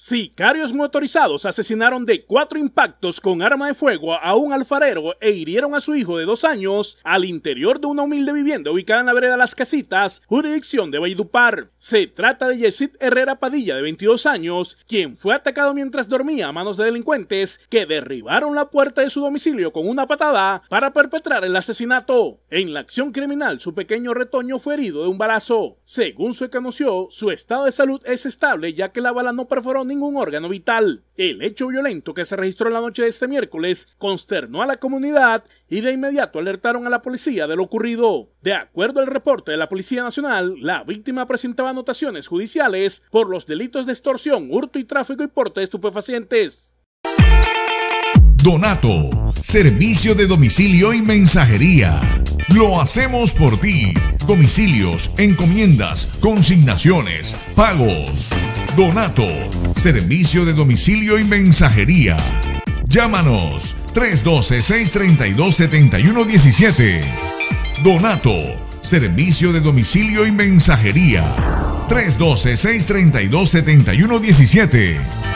Sicarios motorizados asesinaron de cuatro impactos con arma de fuego a un alfarero e hirieron a su hijo de dos años al interior de una humilde vivienda ubicada en la vereda Las Casitas, jurisdicción de Valledupar. Se trata de Yesid Herrera Padilla, de 22 años, quien fue atacado mientras dormía a manos de delincuentes que derribaron la puerta de su domicilio con una patada para perpetrar el asesinato. En la acción criminal, su pequeño retoño fue herido de un balazo. Según se conoció, su estado de salud es estable ya que la bala no perforó ningún órgano vital. El hecho violento que se registró la noche de este miércoles consternó a la comunidad y de inmediato alertaron a la policía de lo ocurrido. De acuerdo al reporte de la Policía Nacional, la víctima presentaba anotaciones judiciales por los delitos de extorsión, hurto y tráfico y porte de estupefacientes. Donato, servicio de domicilio y mensajería. Lo hacemos por ti. Domicilios, encomiendas, consignaciones, pagos. Donato, servicio de domicilio y mensajería. Llámanos 312-632-7117. Donato, servicio de domicilio y mensajería. 312-632-7117.